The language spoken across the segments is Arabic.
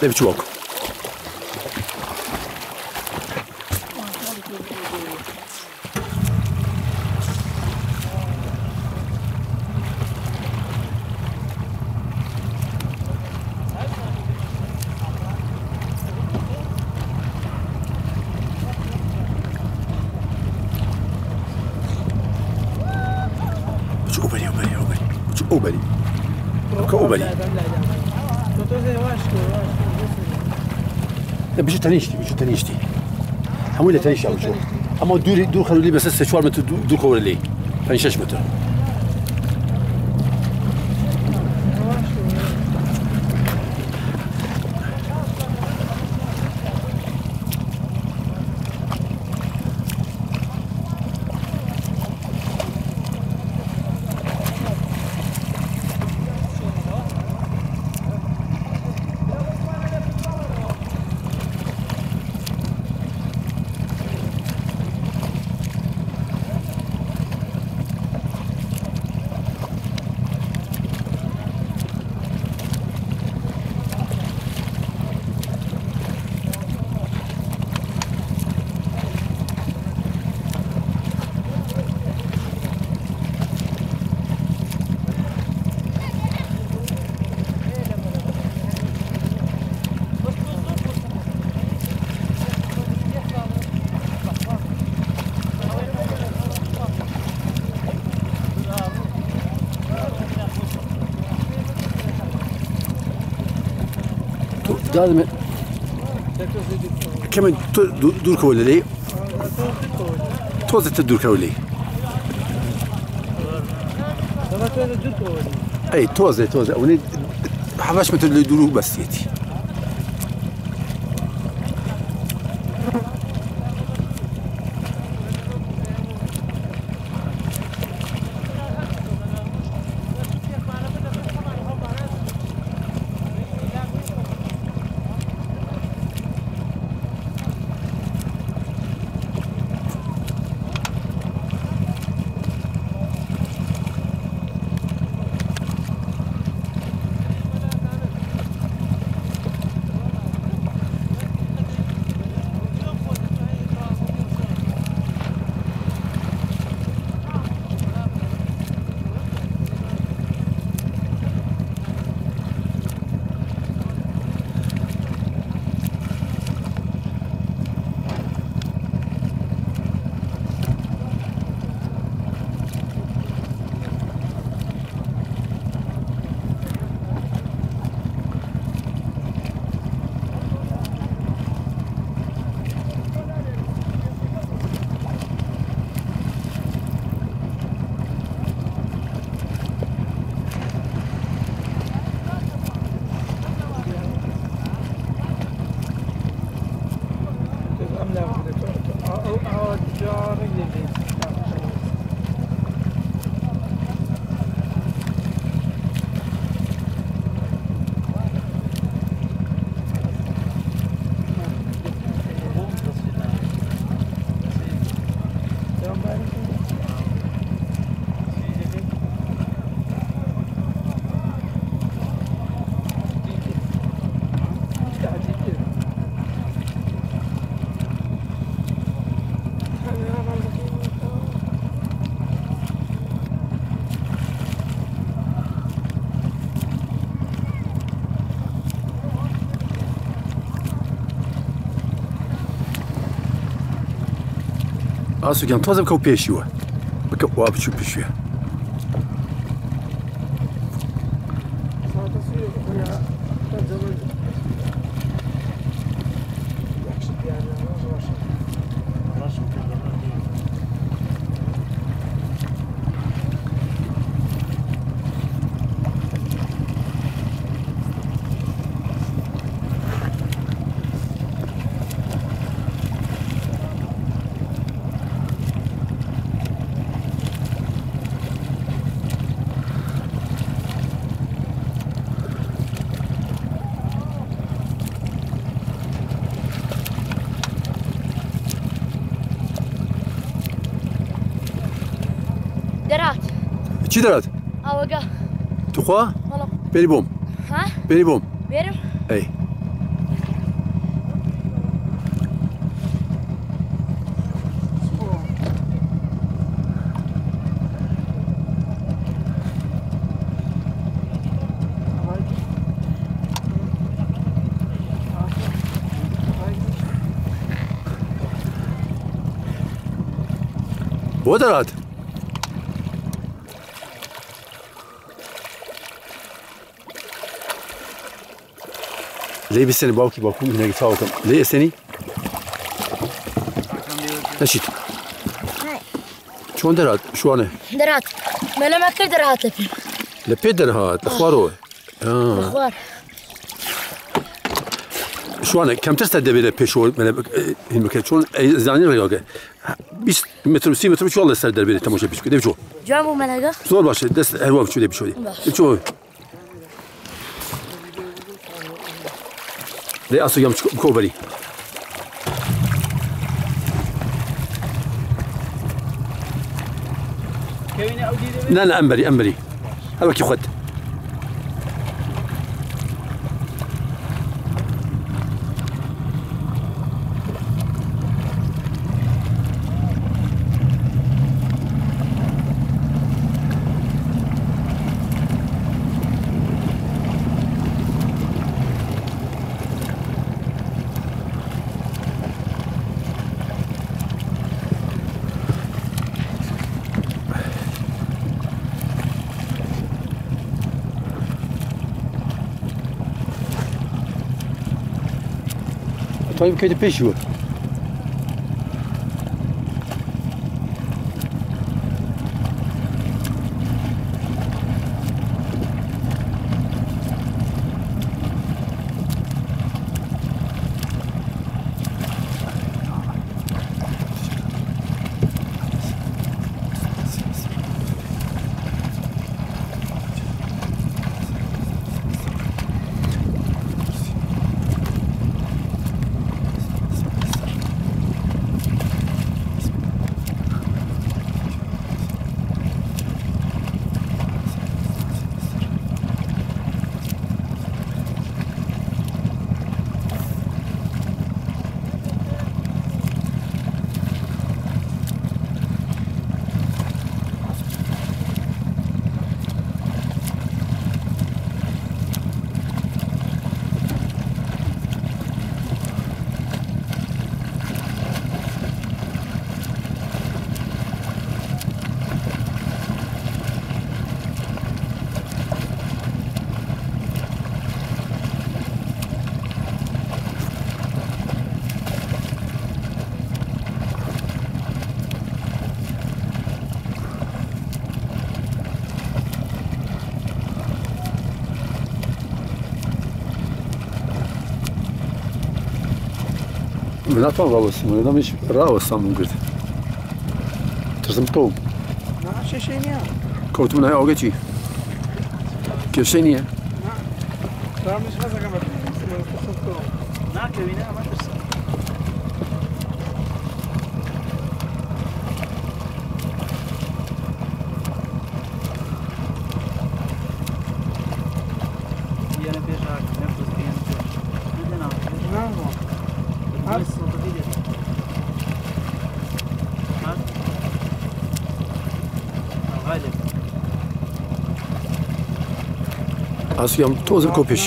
They've drunk. Uberi. Uberi. Uberi. Uberi. Uberi. Uberi. Uberi. Uberi. Uberi. Uberi. بشه تنیشتی بشه تنیشتی همون تنیش او شو اما دور دور خلولی بس 3 4 متر دور کورلی 5 6 متر دادم كمان دورك ولا لي. توزت الدورك ولا لي أي توزة توزة وني حباش مثل اللي يدوروا بس يتي. asugi an tozab kau peshiwa baka wab chu peshiwa Thank you. درات چی درات؟ آوگا تو خواه؟ مالا بری بوم ها؟ بری بوم برم؟ ای Вот рад. ebisene bawki baku inagi tawa kam lay eseni نشید چون درات شوانه درات من ما كل درات لپی لبي درات اخوارو اه اخوار شوانه كم تستد بير بيشو من هم كشون زاني رياقه 20 متر 30 متر شو الله استد بير تماشا دیو چو جامو ملقه زور باشه دست هوا بشو دیو چو ليه أصلا يوم كوبري لا لا انبري انبري هذا كيف خد. Antônio Buquê de Piju. Günatma babası mı? Adam hiç bravo sandım gırt. Tırsım tol. Na şeşeniye. Kovtum ne o geçi. Keşeniye. Na. Tamam işte zaten. Na kevine ama. аз ям тоже кӯпиш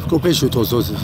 ficou bem aos outros.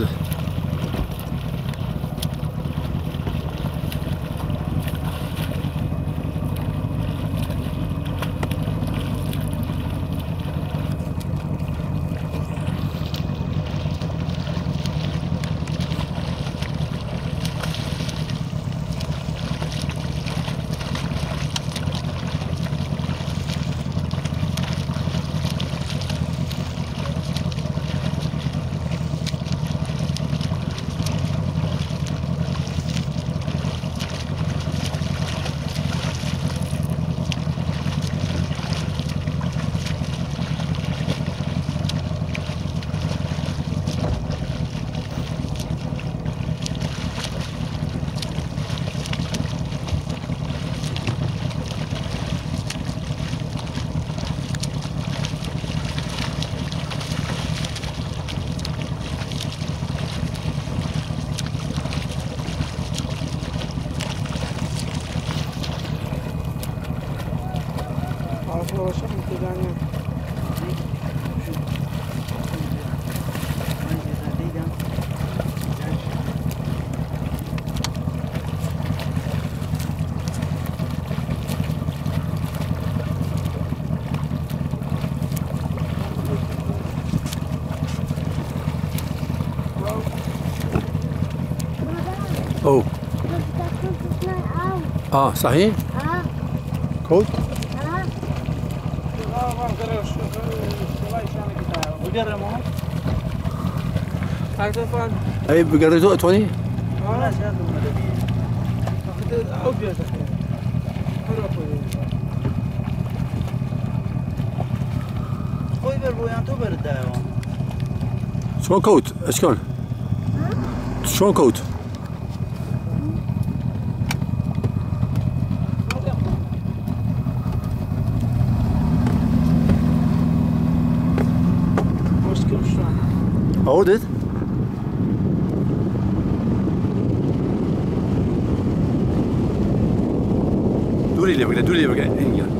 Kuru koyuyor. خوي بربويان تو برد دايوان شلون كوت اشكون شلون كوت Oh, Hold it. duriliyor böyle, duriliyor böyle. Engel.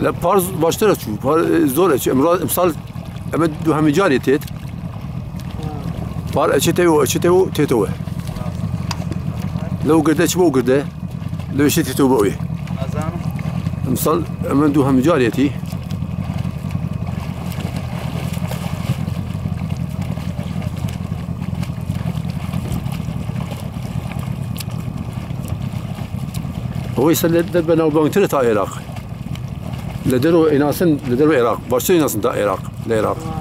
لا پار باشتر است چون پار زوره چون امروز امسال اما دو همه جاری بار اشتيو اشتيو تيتو لو قرده شو قرده لو اشتيتو بوي اذانه امسال امد دو هم جاريتي هو يسال دبنا وبنتر تا العراق لدرو اناسن لدرو العراق باشتر اناسن تا العراق العراق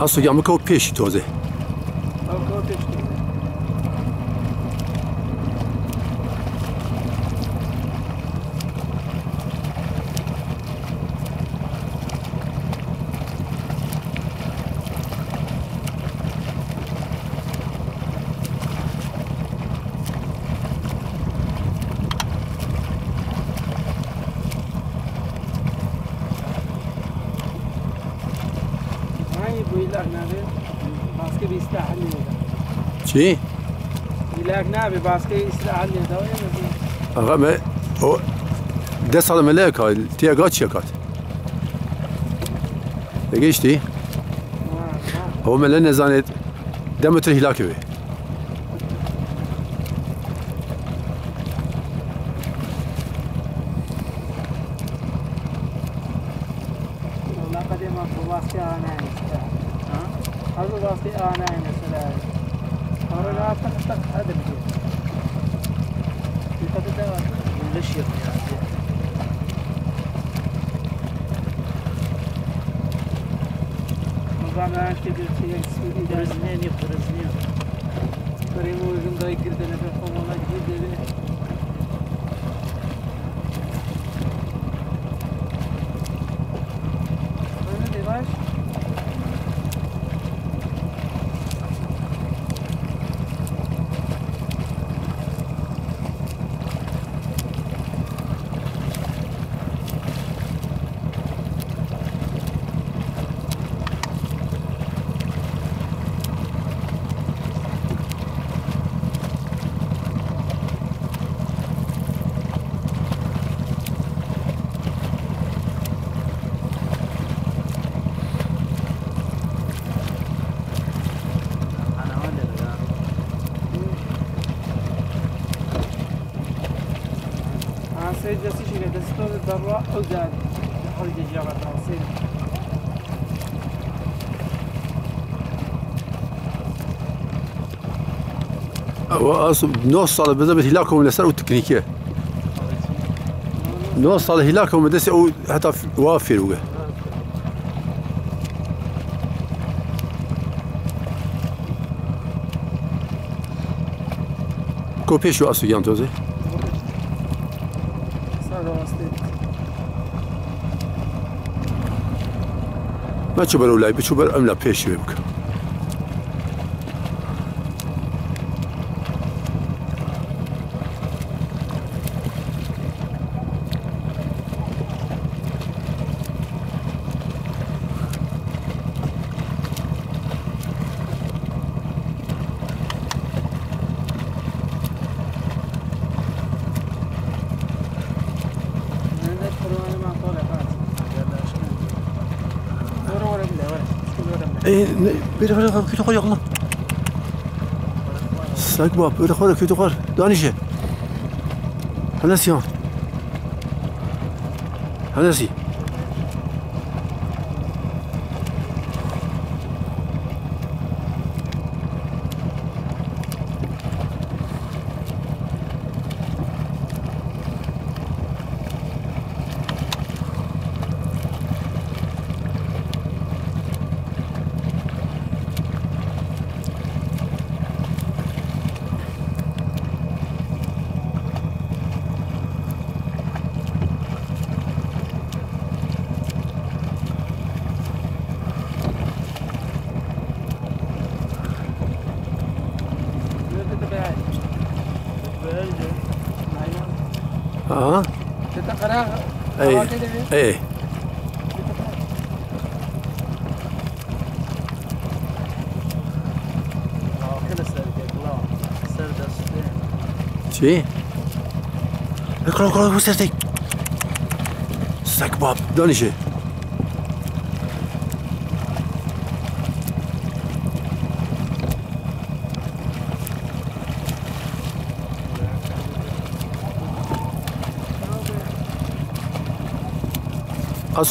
اصلا يعمل كو بيش شي؟ İlah nabi başka istihal yok. اغا ما هو ده صار ملاك هاي تي اغاتش يكات لقيشتي هو ملنا زانت دمتر هلاك بي جالس يشيل دستور الضراء أو زاد خرج الجغل سيد واصل نوصل بزبط هلاكهم لسر والتكنيكيه نوصل هلاكهم بدس أو حتى وافر وقه كو بيشو اسو يانتوزي؟ مەچ بەرە لای بچوو بەر ئەم لە پێشی بکە. بلا إيه بيرا بيرا كي تقول يلا ساك باب بيرا خورا كي تقول دانيشه هنسيان هنسي تتبعي آه. تتقرا أي. أي. شي؟ اقرأ اقرأ وسرتي ساك باب دانيشه اسو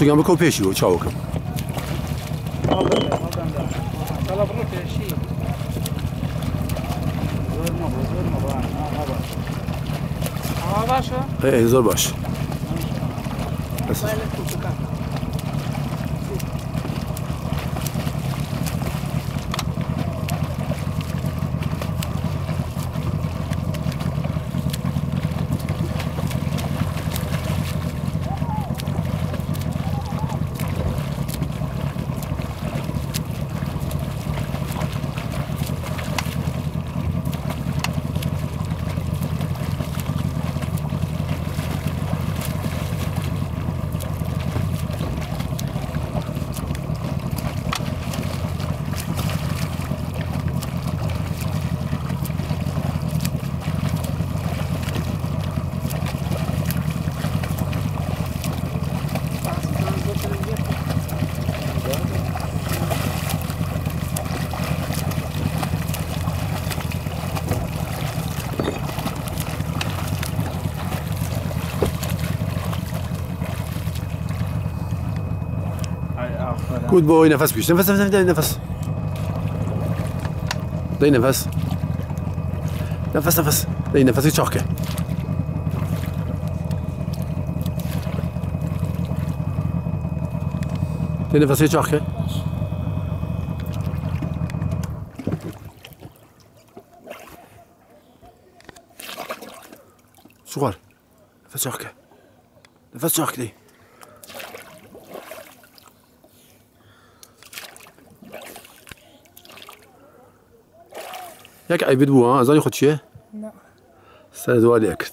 جنب كو بيشو تشاوكم طلب روح يا شيء زور ما بو اخر جود بوي نفس بيش نفس نفس نفس نفس دي نفس نفس نفس دي نفس يتشاكه دي نفس يتشاكه صغار نفس شاكه نفس شاكه دي ياك عيبد بوها زاني خدشيه؟ لا سادو عليك